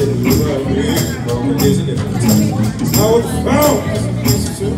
So you know what I mean? Wrong, isn't it? It's not what I found, it's too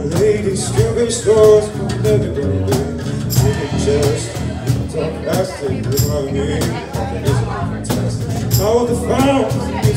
My lady, stupid stores, never gonna do. You can just talk you know what I? It's fantastic. The found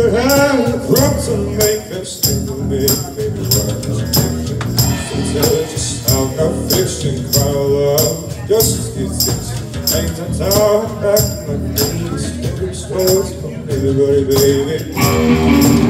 They could have crops and makeup Still me, baby, why don't you take it? So tell her just how I fixed and cry love Just get this Ain't the time back my Everybody, baby